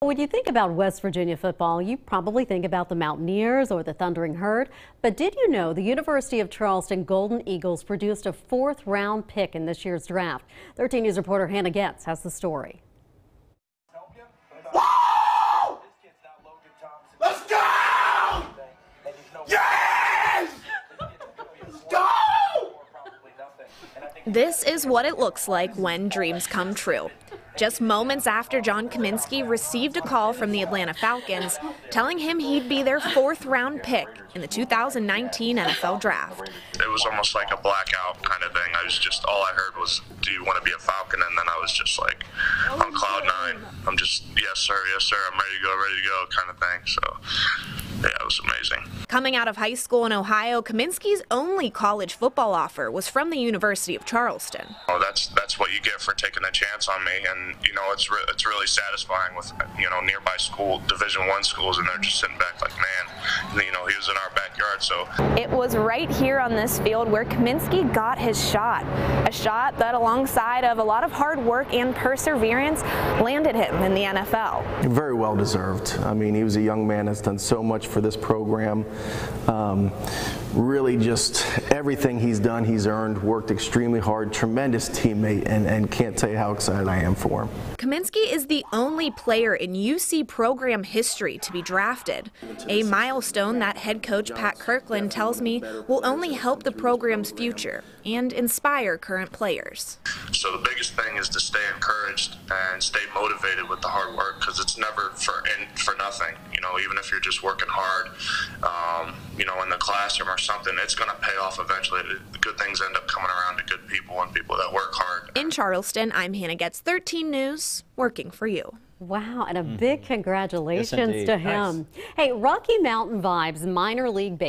When you think about West Virginia football, you probably think about the Mountaineers or the Thundering Herd. But did you know the University of Charleston Golden Eagles produced a fourth round pick in this year's draft? 13 News reporter Hannah Getz has the story. Let's go! Yes! Let's go! This is what it looks like when dreams come true. Just moments after John Cominsky received a call from the Atlanta Falcons telling him he'd be their fourth round pick in the 2019 NFL Draft. It was almost like a blackout kind of thing. I was just, all I heard was, Do you want to be a Falcon? And then I was just like on cloud nine. I'm just, Yes, sir, yes, sir, I'm ready to go, ready to go kind of thing. So, yeah, it was amazing. Coming out of high school in Ohio, Cominsky's only college football offer was from the University of Charleston. Oh, that's that's what you get for taking a chance on me, and you know it's re- it's really satisfying with you know nearby school Division One schools, and they're just sitting back like, you know he was in our backyard, so It was right here on this field where Cominsky got his shot. A shot that, alongside of a lot of hard work and perseverance, landed him in the NFL. Very well deserved. I mean, he was a young man that's done so much for this program. Um, really, just everything he's done, he's earned, worked extremely hard, tremendous teammate, and, and can't tell you how excited I am for him. Cominsky is the only player in UC program history to be drafted, a milestone that head coach Pat Kirkland tells me will only help the program's future and inspire current players. So the biggest thing is to stay encouraged and stay motivated with the hard work because it's never for for nothing. You know, even if you're just working hard, um, you know, in the classroom or something, it's going to pay off eventually. The good things end up coming around to good people and people that work hard. In Charleston, I'm Hannah Getz 13 News, working for you. Wow, and a big mm-hmm. congratulations indeed. to him. Hey, Rocky Mountain Vibes minor league baseball.